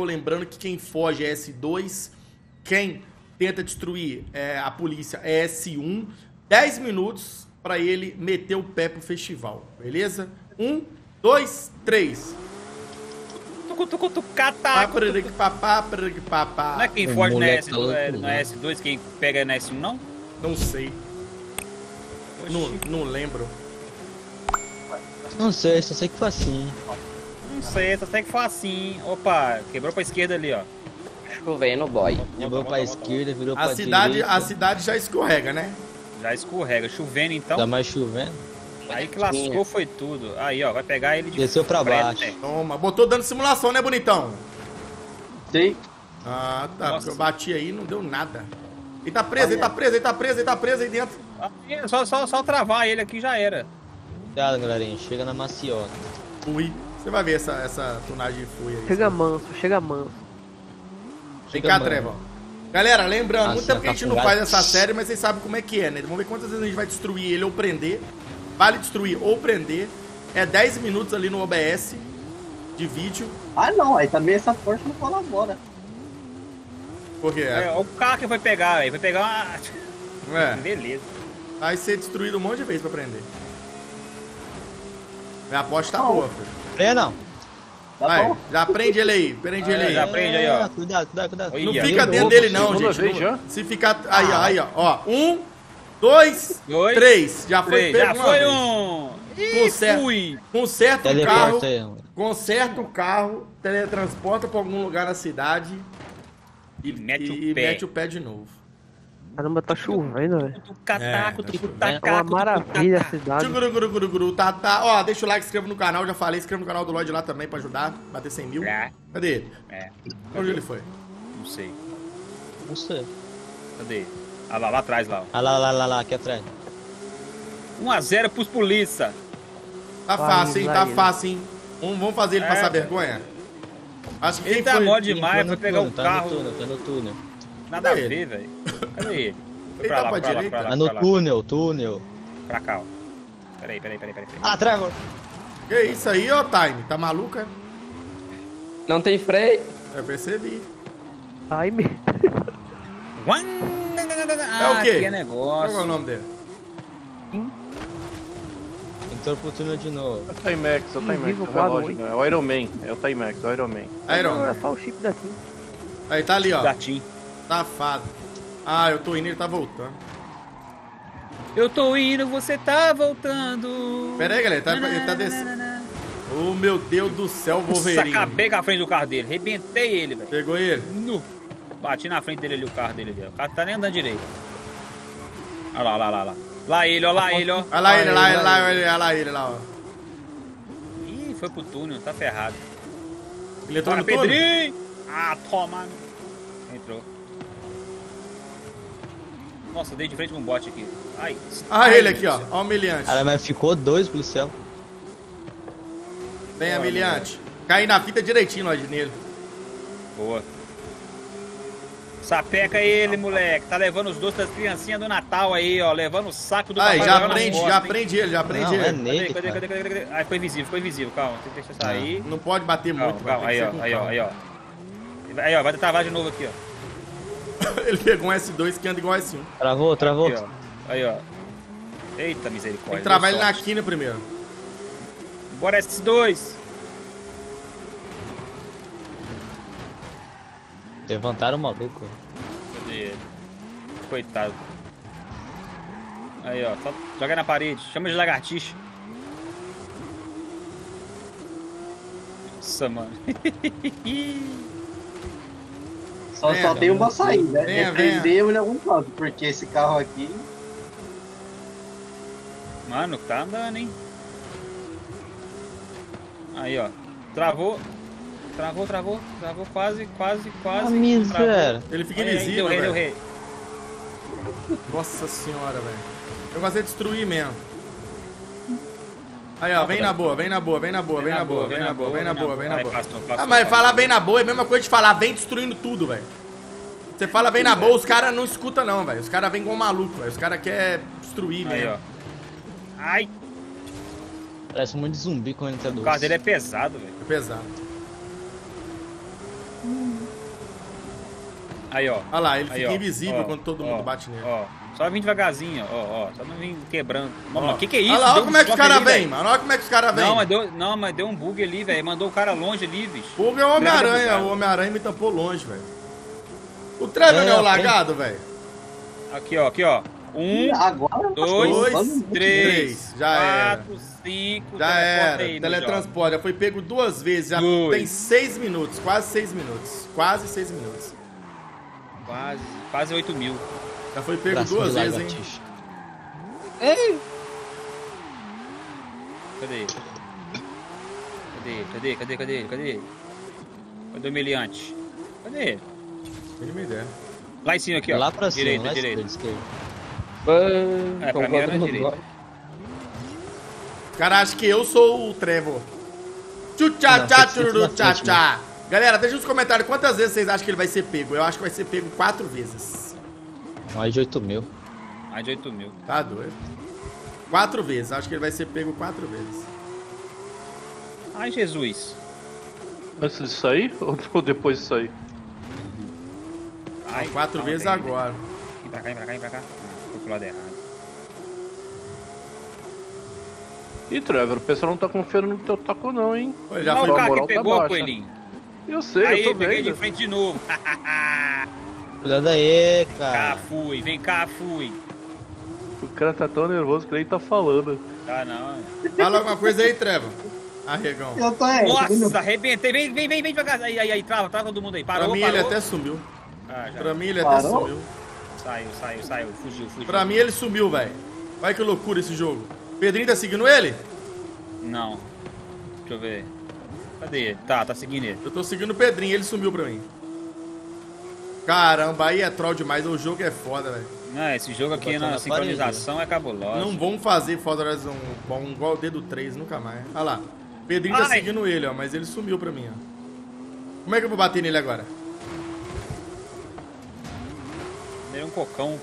Lembrando que quem foge é S2, quem tenta destruir é, a polícia é S1. 10 minutos pra ele meter o pé pro festival, beleza? Um, dois, três. Tucu, tucu, tucata. Paparique, papá, paparique, papá. Não é quem foge na, moleque S, tá louco, é, na né? S2, quem pega na S1, não? Não sei, não, não lembro. Não sei, só sei que foi assim. Não sei, só sei que foi assim. Opa, quebrou pra esquerda ali, ó. Chovendo, boy. Quebrou pra esquerda, virou A pra cidade, direita. a cidade já escorrega, né? Já escorrega, chovendo então. Tá mais chovendo. Aí que lascou foi tudo. Aí, ó, vai pegar ele de Desceu pra frente, baixo. né? Toma, botou dando simulação, né, bonitão? Sim. Ah, tá. Nossa. porque Eu bati aí e não deu nada. Ele tá preso, ele tá preso, ele tá preso, ele tá preso aí dentro. Aí, Só, só, só travar ele aqui já era. Cuidado, galerinha. Chega na maciota. Fui. Você vai ver essa, essa tunagem fui aí. Chega manso, chega manso. Vem Chega, cá. Trevor. Galera, lembrando, Assim, muito tempo que a gente não tá faz essa série, mas vocês sabem como é que é, né? Vamos ver quantas vezes a gente vai destruir ele ou prender. Vale destruir ou prender. É 10 minutos ali no OBS de vídeo. Ah, não. Aí também essa força não colabora. Porque É, é, ó o carro que vai pegar, velho. Vai pegar uma. é, Beleza. vai ser destruído um monte de vezes pra prender. Minha aposta tá boa, filho. É, não. Tá Vai, bom? já prende ele aí, prende Ah, ele aí. já prende aí, ó. É, Cuidado, cuidado, cuidado. Oi. Não fica dentro dele não, gente. vez Não- já? Se ficar. Aí, ó, aí, ó. ó. Um, dois, Dois, três. Já foi três. Já foi vez. um. Ih, Conserta. fui. Conserta o carro. Conserta o carro, teletransporta pra algum lugar na cidade E mete e, o pé. mete o pé de novo. Caramba, tá chovendo, velho. Tucataco, É, tá tucutacaco, É uma maravilha a cidade. Tchuguruguruguru, tá, tá. Ó, deixa o like, se inscreva no canal, já falei, se inscreva no canal do Lloyd lá também pra ajudar, bater 100 mil. É, Cadê ele? é, Onde ele foi? não sei. Não sei. Cadê ele? Ah lá, lá atrás, lá. Ah lá, lá, lá, lá, aqui atrás. 1x0 pros polícia. Tá fácil, hein? Tá fácil, hein? Vamos, vamos fazer ele É, passar vergonha? Acho que Ele quem tá foi... mó demais, vai pegar o túnel, Tá carro. no túnel, tá no túnel. Nada a Cadê ver, velho. Cadê ele? Foi Ele pra tá lá, pra pra lá, direita? pra lá, no túnel, túnel. Pra cá, ó. Peraí, peraí, peraí, peraí. peraí. Ah, trava. Que isso aí, ó, Time? Tá maluca? Não tem freio. Eu percebi. Time. Uan! É o quê? Que Qual é o negócio. nome dele? Entrou pro túnel de novo. É o Timex, é o Timex, é o quadro, relógio, não, é o Iron Man, é o Timex, é o Iron Man. Iron. É só o chip daqui. Aí, tá ali, ó. Gatinho. Safado. Ah, eu tô indo, ele tá voltando. Eu tô indo, você tá voltando. Pera aí, galera, tá, ele tá descendo. Oh, meu Deus do céu, Nossa, Wolverine. acabei com a frente do carro dele. Rebentei ele, velho. Pegou ele? Nu. Bati na frente dele ali o carro dele ali. O carro tá nem andando direito. Olha lá, olha lá, olha lá. Lá ele, olha lá ele, ó. Olha lá ele, lá ele, Olha lá ele, olha lá ele, lá, ó. Ih, foi pro túnel, tá ferrado. Ele entrou Bora, no túnel? Pedrinho! Ah, toma. Entrou. Nossa, dei de frente com um bot aqui. Ai. Ah, ele aqui, ó. Ó o humilhante. Cara, mas ficou dois policial. Vem, humilhante. Cai na fita direitinho, Lloyd, nele. Boa. Sapeca ele, moleque. Tá levando os doces das criancinhas do Natal aí, ó. Levando o saco do Aí, já Noel na prende, costa, já hein? prende ele, já prende Não, é ele. nele, Cadê, cadê, cadê, cadê, cadê? Ai, foi invisível, foi invisível. Calma, tem que deixar sair. Não pode bater Calma, muito, calma. Aí, ó, aí, ó, calma. aí, ó. Aí, ó, vai travar de novo aqui, ó. Ele pegou um S2 que anda igual S1. Travou, travou. Aqui, ó. Aí, ó. Eita misericórdia. Tem que travar ele na quina primeiro. Bora S2. Levantaram o maluco. Cadê ele? Coitado. Aí, ó. Só joga na parede. Chama de lagartixa. Nossa, mano. Só, Venha, só tem uma saída, né? venha, Defender em algum canto, porque esse carro aqui. Mano, tá andando, hein? Aí, ó. Travou. Travou, travou. Travou quase, quase, quase. Ah, miséria. Ele fica invisível, deu rei, deu velho. rei. Nossa senhora, velho. Eu gosto de destruir mesmo. Aí, ó, vem na boa, vem na boa, vem na boa, vem na boa, vem na boa, vem na boa, vem na boa. Ah, mas falar bem na boa é a mesma coisa de falar vem destruindo tudo, velho. Você fala bem na boa, os caras não escutam não, velho. Os caras vêm igual maluco, velho. Os caras querem destruir ó. Ai, Parece um monte de zumbi quando entra o doce. carro dele é pesado, velho. É pesado. Aí, ó. Olha lá, ele Aí, fica ó. invisível Ó, quando todo ó, mundo bate nele. Ó, só vim devagarzinho, ó, ó. Só não vim quebrando. Mano, que que é isso? Olha lá, olha como é que os caras ali, vêm, mano. Olha como é que os caras vêm. Não, mas deu, não, mas deu um bug ali, velho. Mandou o cara longe ali, bicho. Fogo é o Homem-Aranha. Trevor, O Homem-Aranha me tampou longe, velho. O Trevor É, não é o tem- lagado, velho? Aqui, ó, aqui, ó. Um, Agora dois, Dois, três, três. Já era. quatro, cinco. Já era. aí, meu Teletransporte. Já foi pego duas vezes. Já Dois. tem seis minutos. Quase seis minutos. Quase seis minutos. Quase, quase 8 mil. Já foi pego Braço duas vezes, hein? lagartixa. Cadê? Cadê? Cadê? Cadê? Cadê? Cadê? Cadê o meliante? Cadê? Mínima ideia. Lá em cima aqui, ó. Lá pra cima, direita, lá direita. esquerda, esquerda. É, pra mim era direita. Os caras acham que eu sou o Trevor. Tchutchá, tchá, tchururu, na tchá, tchá. Galera, deixa nos comentários quantas vezes vocês acham que ele vai ser pego. Eu acho que vai ser pego quatro vezes. Mais de 8 mil. Mais de 8 mil. Tá doido. Quatro vezes. Acho que ele vai ser pego quatro vezes. Ai, Jesus. Antes de sair ou depois de sair? Ai, Quatro calma, vezes vem, agora. Vem pra cá, vem pra cá, vem pra cá. Foi pro lado errado. Ih, Trevor, o pessoal não tá confiando no teu taco não, hein? Ele já foi o cara que tá pegou, baixa. coelhinho. Eu sei, Aí, eu tô peguei de vendo. frente de novo. Cuidado aí, cá cara. fui, vem cá fui. O cara tá tão nervoso que nem tá falando. Tá não. Fala alguma coisa aí, Trevor. Arregão. eu tô é. Nossa, arrebentei. Vem, vem, vem, vem devagar. Aí, aí, aí, trava, trava todo mundo aí. Parou, Pra mim parou. ele até sumiu. Ah, já. Pra mim ele até Parou? sumiu. Saiu, saiu, saiu. Fugiu, fugiu. Pra mim ele sumiu, velho. Vai que loucura esse jogo. Pedrinho tá seguindo ele? Não. Deixa eu ver. Cadê ele? Tá, tá seguindo ele. Eu tô seguindo o Pedrinho, ele sumiu pra mim. Caramba, aí é troll demais. O jogo é foda, velho. Não, esse jogo aqui na sincronização é cabuloso. Não vão fazer Forza Horizon bom igual o dedo 3, nunca mais. Olha lá. Pedrinho tá Ai. seguindo ele, ó, mas ele sumiu pra mim, ó. Como é que eu vou bater nele agora? Dei um cocão.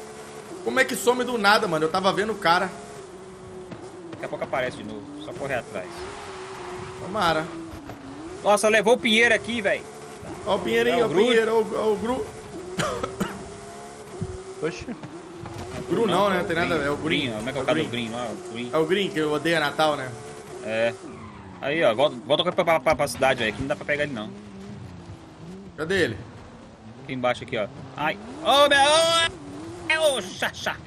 Como é que some do nada, mano? Eu tava vendo o cara. Daqui a pouco aparece de novo. Só correr atrás. Tomara. Nossa, levou o Pinheiro aqui, velho. Ó o Pinheirinho, É ó o? Pinheiro, ó o, ó o Gru. Oxi. Gru não, né? Tem nada a ver. É o Green. Como é que é É o cara do Green. Green? Ah, o Green. É o Green, que eu odeio Natal, né? É. Aí, ó. Volta, pra, pra, pra, pra cidade, aí. Que não dá pra pegar ele, não. Cadê ele? Aqui embaixo, aqui, ó. Ai. Ô, meu... Ô, é o xaxá.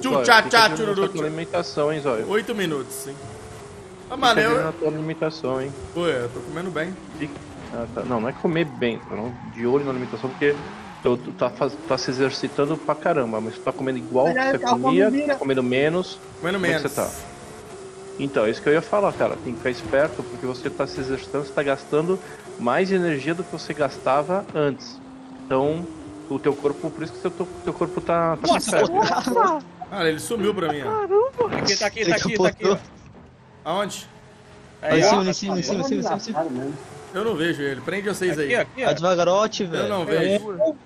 Tchu, Zóio, tchá, tchá, tchururu, alimentação, hein, Zóio? Oito minutos, sim. Ah, mano, eu... na tua alimentação, hein? Pô, eu tô comendo bem. Fica- Ah, tá. Não, não é comer bem, tá? Não, de olho na alimentação, porque tu, tu tá, faz- tá se exercitando pra caramba, mas tu tá comendo igual que você tá com comia, tá comendo menos. Comendo Como é que menos. você tá? Então, é isso que eu ia falar, cara. Tem que ficar esperto, porque você tá se exercitando, você tá gastando mais energia do que você gastava antes. Então, o teu corpo, por isso que o teu, teu corpo tá, tá Nossa, com febre. Cara, ele sumiu pra mim, ó. Aqui, tá aqui, Ele tá aqui, tá aqui. Aonde? Aí, em cima, em cima, em cima, em cima, em cima. mesmo. Eu não vejo ele. Prende vocês aí. Aqui, aqui, Vai ó. devagarote, Eu velho. não vejo.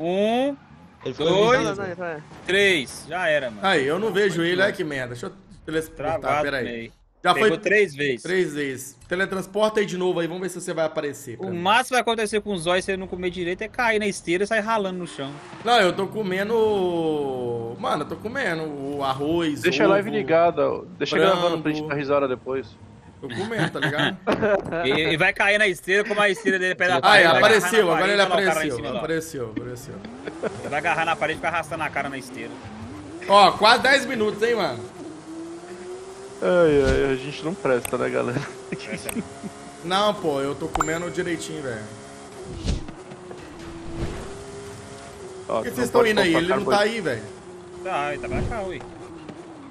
Um, Ele foi Dois. Não. três. Já era, mano. Aí, eu não vejo ele. Olha que merda. Deixa eu teletransportar. Travado Pera aí. meio. Já Pegou foi três vezes. três vezes. Teletransporta aí de novo aí. Vamos ver se você vai aparecer. O máximo que vai acontecer com os olhos se ele não comer direito é cair na esteira e sair ralando no chão. Não, eu tô comendo. Mano, eu tô comendo o arroz. Deixa a ovo. live ligada, deixa frango. gravando pra gente dar risada depois. Tô comendo, tá ligado? E, e vai cair na esteira, como a esteira dele pé da Aí, parede, vai apareceu. na Agora ele apareceu. Apareceu, apareceu. Ele vai agarrar na parede e ficar arrastando a cara na esteira. Ó, quase 10 minutos, hein, mano? Ai, ai, a gente não presta, né, galera? Não, pô, eu tô comendo direitinho, velho. Por que vocês estão indo aí? Ele não tá aí, velho. Tá, ele tá pra cá, ui.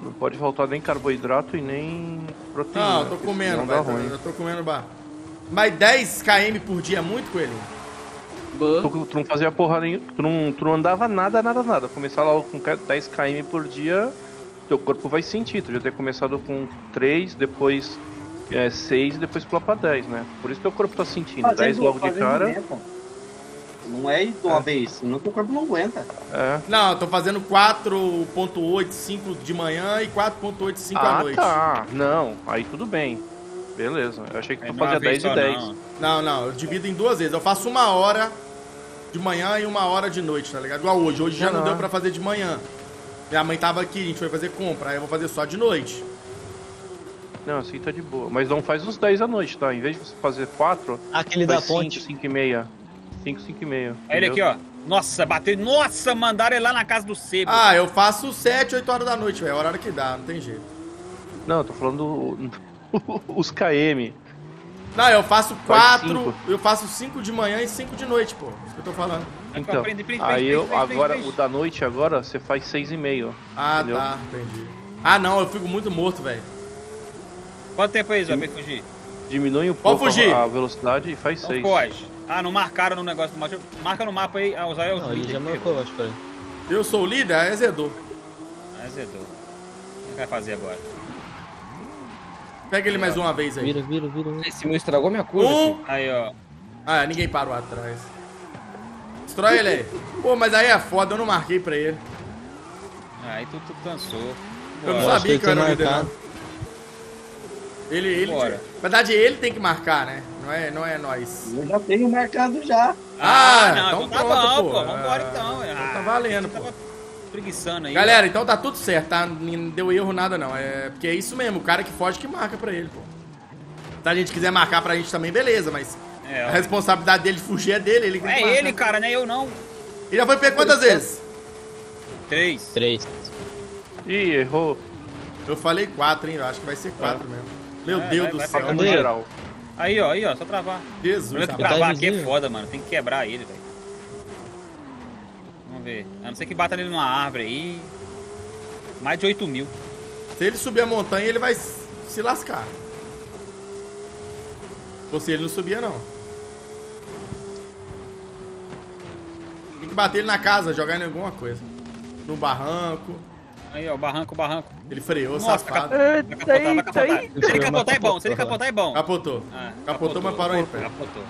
Não pode faltar nem carboidrato e nem proteína. Não, eu tô comendo, dá velho. ruim. Eu tô comendo bar. Mas 10 km por dia é muito, coelhinho? Tu, tu não fazia porra nenhuma, tu não, tu não andava nada, nada, nada. Começar lá com 10 km por dia, teu corpo vai sentir. Tu já ter começado com 3, depois é, 6 e depois pular pra 10, né? Por isso teu corpo tá sentindo. 10 logo de fazendo cara. tempo. Não é de uma vez, senão teu corpo não aguenta. É. Não, eu tô fazendo 4.85 de manhã e 4.85 à Ah, noite. tá. Não, aí tudo bem. Beleza, eu achei que É tu fazia vez 10 e só, 10. não. Não, não, eu divido em duas vezes. Eu faço uma hora de manhã e uma hora de noite, tá ligado? Igual hoje. Hoje já não, Não. deu pra fazer de manhã. Minha mãe tava aqui, a gente foi fazer compra, aí eu vou fazer só de noite. Não, assim tá de boa. Mas não faz os 10 à noite, tá? Em vez de você fazer 4, Aquele faz da 5, ponte. 5 e meia. 5, 5 e meia. Aí ele aqui, ó. Nossa, bateu. Nossa, mandaram ele lá na casa do Sebo. Ah, eu faço 7, 8 horas da noite, velho. É a hora que dá, não tem jeito. Não, eu tô falando do- os KM. Não, eu faço Faz 4, cinco. eu faço 5 de manhã e 5 de noite, pô. Isso que eu tô falando. Então, prende, prende, aí prende, eu, prende, prende, agora, prende. o da noite agora, você faz 6 e meio. Ah, Entendeu? tá, entendi. Ah, não, eu fico muito morto, velho. Quanto tempo aí, Zé, pra fugir? Diminui um Pode pouco fugir. a a velocidade e faz Não 6. foge. Ah, não marcaram no negócio do mapa. Marca no mapa aí. Ah, o Zé é o Não, ele líder já que marcou, acho, ele. Eu sou o líder, é Zedor. pegou. Ah, Zedou. O que vai fazer agora? Pega ele mais uma vez aí. Vira, vira, vira. vira. Esse meu estragou minha curva. Um. Aí, ó. Ah, ninguém parou atrás. Destrói ele aí. Pô, mas aí é foda, eu não marquei pra ele. Aí tu, tu cansou. Eu não sabia que que eu era o ele líder, não. Ele, ele. Bora. Na verdade, ele tem que marcar, né? Não é, não é nós. Eu já tenho marcado já. Ah, não, então então tá pronto, bom, pô. pô. Vambora Ah, então. então Ah, tá valendo, você pô. Preguiçando aí. Galera, então tá tudo certo, tá? Não deu erro nada, não. É porque é isso mesmo, o cara que foge que marca pra ele, pô. Se a gente quiser marcar pra gente também, beleza, mas É, a responsabilidade dele de fugir é dele, ele É ele, cara, não é eu não. Ele já foi pego quantas vezes? Três. Três. Ih, errou. Eu falei quatro, hein? Eu acho que vai ser quatro mesmo. Meu É, Deus vai- do vai céu. Cadê? geral. Aí, ó, aí, ó, só travar. Jesus, que travar aqui é foda, mano. Tem que quebrar ele, velho. Vamos ver. A não ser que bata nele numa árvore aí. Mais de 8 mil. Se ele subir a montanha, ele vai se lascar. Ou se ele não subia, não. Tem que bater ele na casa, jogar em alguma coisa. No barranco. Aí, ó, barranco, barranco. Ele freou, Nossa, safado. Vai capotar, vai capotar. Se ele capotar é bom, se ele capotar é bom. Capotou. Ah, Capotou, mas parou em pé. Capotou.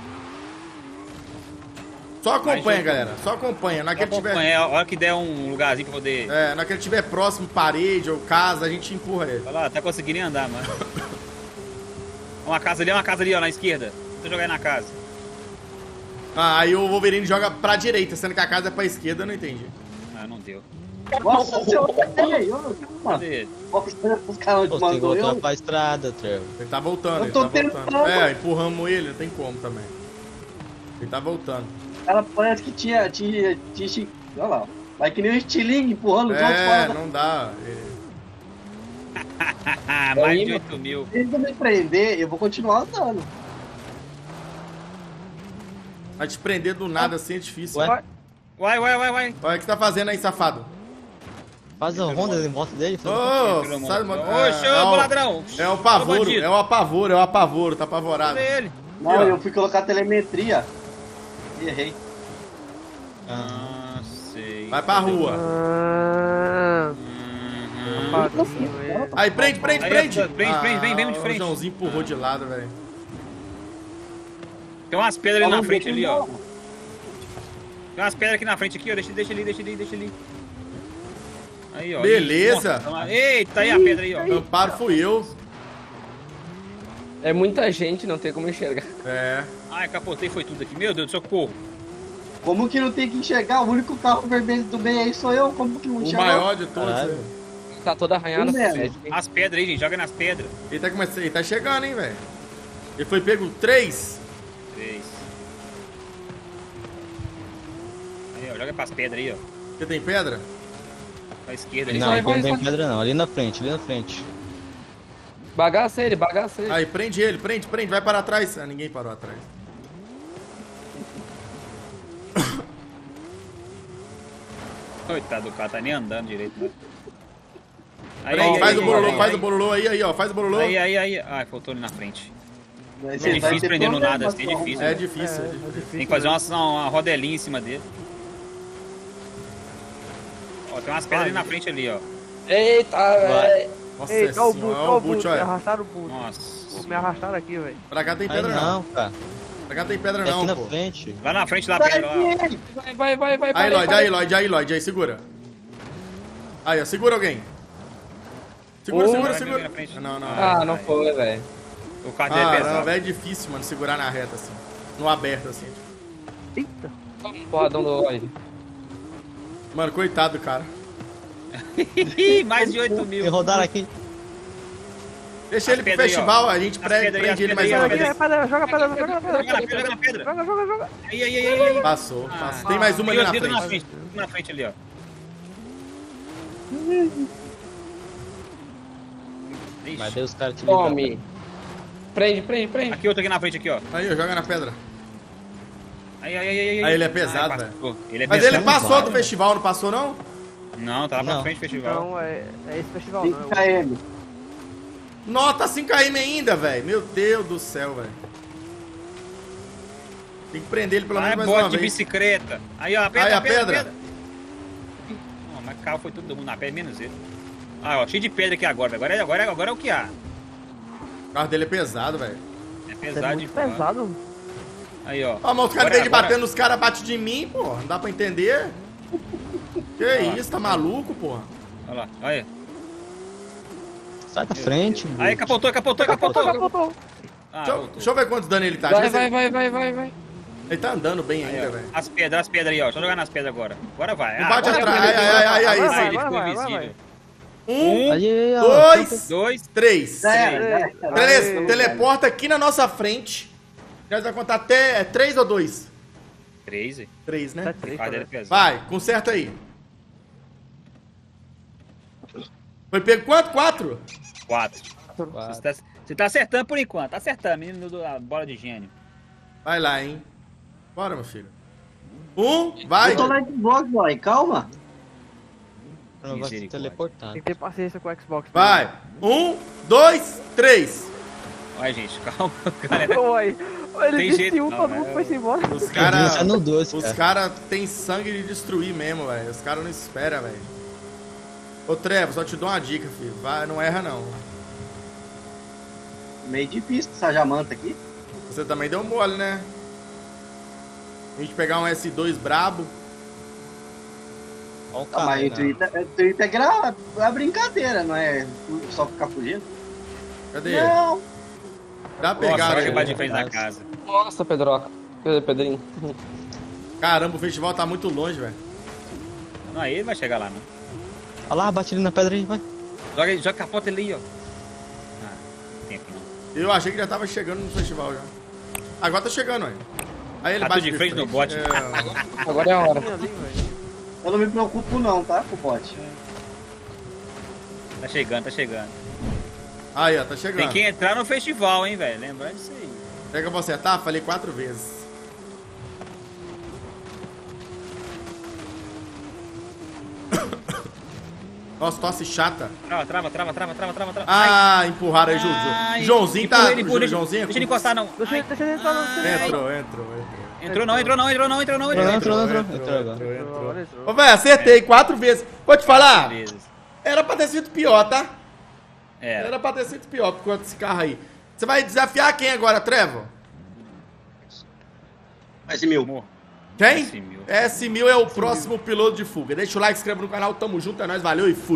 Só acompanha, galera. Só acompanha. Na que ele tiver. Acompanha, a hora que der um lugarzinho pra poder. É, na que ele tiver próximo, parede ou casa, a gente empurra ele. Olha lá, até conseguir nem andar, mano. Uma casa ali, uma casa ali, ó, na esquerda. Deixa eu jogar aí na casa. Ah, aí o Wolverine joga pra direita, sendo que a casa é pra esquerda, eu não entendi. Ah, não deu. Nossa ô, calma. Cadê ele? Os caras Pô, te tem que mandou voltar eu. pra estrada, Trevor. Ele tá voltando, Eu ele tô tá voltando. tentando. É, empurramos ele, não tem como também. Ele tá voltando. Ela parece que tinha, tinha, tinha, olha lá. Vai que nem um estilingue empurrando os outros É, fora não dá. Ah, mais Aí, de meu- 8 mil. Se ele me prender, eu vou continuar andando. Mas te prender do nada assim é difícil. Ué? Vai, vai, vai, vai. Olha o que você tá fazendo aí, safado. Faz a ronda em volta dele. Ô, Oxe, é ô, o- ladrão. É o Ô, pavoro, é o apavoro, é o apavoro, tá apavorado. Ele? Não, eu fui colocar telemetria. E errei. Ah, sei. Vai pra rua. Ah. Aí, prende, prende, prende. prende, prende, vem, vem de Ah, frente. O Joãozinho empurrou de lado, velho. Tem umas pedras ali na frente ali, ó. Tem umas pedras aqui na frente aqui, ó. Deixa, deixa ali, deixa ali, deixa ali. Aí, ó. Beleza. Eita, aí a pedra aí, ó. Amparo fui eu. É muita gente, não tem como enxergar. É. Ai, capotei, foi tudo aqui. Meu Deus, socorro. Como que não tem que enxergar? O único carro vermelho do bem aí sou eu. Como que não O enxerga? maior de todos. Caralho. né? Tá toda arranhada. As pedras aí, gente. Joga nas pedras. Ele tá, começando, ele tá chegando, hein, velho. Ele foi pego três. Três. Aí, ó. Joga pras pedras aí, ó. Você tem pedra? Pra esquerda ali. Não, vai, não tem pedra não. Ali na frente, ali na frente. Bagaça ele, bagaça ele. Aí, prende ele, prende, prende. Vai para trás. Ah, ninguém parou atrás. Coitado do cara, tá nem andando direito, né? Aí, aí, faz aí, o bololô, aí, faz aí. o bololô aí, aí, ó. Faz o bololô. Aí, aí, aí. Ai, faltou ali na frente. Mas É difícil prender no nada, assim, é difícil. É né? difícil, é É, difícil. Tem que fazer uma, uma rodelinha em cima dele. Ó, tem umas pedras ali na frente ali, ó. Eita, velho. Nossa Eita, olha o senhora, boot, o boot. Me arrastaram o boot. Nossa. Pô, Me arrastaram aqui, velho. Pra cá tem Aí pedra não. não, cara. Pra cá tem pedra É aqui não, na pô. frente. Lá na frente da pedra, ó. dele. Vai, vai, vai, vai. Aí, Lloyd, aí, Lloyd, aí, Lloyd, aí, segura. Aí, ó, segura alguém. Segura, Ô. segura, segura. na. Não, não. Ah, não foi, velho. O carro dele é pesado. é difícil, mano, segurar na reta assim. No aberto assim. Eita. Porradão do Lloyd. Mano, coitado do cara. Ih, mais de 8 E mil. rodaram aqui. Deixa ele pro festival, a gente prende ele mais uma vez. Joga pedra, joga pedra, joga pedra. Joga na pedra, joga na pedra. Joga, joga, joga. Aí, aí, aí, aí. aí. Passou, passou. Tem mais uma ali na frente. Na frente ali, ó. Mas Deus, os caras te. Tome. Prende, prende, prende. Aqui outro aqui na frente, aqui, ó. Aí, ó, joga na pedra. Aí, aí, aí, aí. Aí ele é pesado, Ai, velho. Ele é Mas ele passou do festival, não passou não? Não, tá lá pra Não. frente do festival. Não, é, é esse festival, não. 5 é km. Nota 5km ainda, velho. Meu Deus do céu, velho. Tem que prender ele pelo menos mais bote uma de vez. bicicleta. Aí, ó, a pedra, Aí, a pedra, pedra. pedra. Não, mas carro foi todo mundo na pedra, menos ele. Ah, ó, cheio de pedra aqui agora. Agora é, agora é, agora é o que há. O carro dele é pesado, velho. É Isso pesado é de muito pesado. Aí, ó. Ó, mas os caras Agora- dele agora- batendo, os caras batem de mim, pô. Não dá pra entender. Que isso, tá maluco, porra? Olha lá, olha. Sai da frente. Aí, capotou, capotou, capotou. Capotou. Ah, Deixa, eu- voltou. deixa eu ver quantos danos ele tá. Vai, vai, vai, vai, vai, vai. Ele, tá andando bem Aí, ainda, velho. As pedras, as pedras aí, ó. Deixa eu jogar nas pedras agora. Agora vai. Não Ah, bate atrás. vai. Ai, ai, ai, ai, Vai, ai. vai, ele ficou vai, vai, invisível. Um, Aí, dois, Dois, três. Era. Beleza, teleporta aqui na nossa frente. Nós vamos contar até é, três ou dois? três. Três, Tá né? três, O carro dele é parece. pesado. Vai, conserta aí. Foi pego quanto? Quatro? Quatro. Você tá, você tá acertando por enquanto. Tá acertando, menino da bola de gênio. Vai lá, hein? Bora, meu filho. Um, vai. Eu tô na Xbox, boy. Calma. Não vai se teleportar. Tem que ter paciência com o Xbox. Vai. Um, dois, três. Olha, gente, calma. Galera. Oi, ele Tem disse jeito um, não, todo né? mundo foi embora. Os caras. é Os cara. caras têm sangue de destruir mesmo, velho. Os caras não esperam, velho. Ô, Trevo, só te dou uma dica, filho. Vai, não erra, não. Meio difícil essa jamanta aqui. Você também deu mole, né? A gente pegar um S2 brabo. Olha o Ah, carro, mas o né? Twitter, o Twitter é gra- é brincadeira, não é só ficar fugindo. Cadê? Não. Dá Nossa, pegada olha aí. que bate de frente na casa. Nossa, Pedroca. Pedrinho? Caramba, o festival tá muito longe, velho. Não, aí ele vai chegar lá, não. Olha lá, bate ali na pedra aí, vai. Joga, joga capota ali, ó. Ah, não tem aqui não. Eu achei que já tava chegando no festival já. Agora tá chegando, velho. Aí ele Tá bate tudo de frente no bote. É, Agora é a hora. Eu não me preocupo não, tá, com o bot. Tá chegando, tá chegando. Aí, ó, tá chegando. Tem que entrar no festival, hein, velho. Lembrando disso aí. Quer que eu vou acertar? Falei quatro vezes. Nossa, tosse chata. Trava, trava, trava, trava, trava, trava, trava. Ah, empurraram aí. Ai, Joãozinho tá. ele, empurra. Joãozinho. Deixa ele encostar, não. Deixa, Ai, deixa ele entrar no Entrou, entrou, entrou. entrou não, entrou não, entrou não, entrou não, entrou não. Entrou, entrou, entrou entrou. entrou. Ô, velho, acertei quatro vezes. Vou te falar, era pra ter sido pior, tá? É. Era pra ter sido pior por conta desse carro aí. Você vai desafiar quem agora, Trevor? Vai ser mil. Amor. Quem? S1000. S1000 é o próximo piloto de fuga. Deixa o like, se inscreva no canal, tamo junto, é nóis, valeu e fui.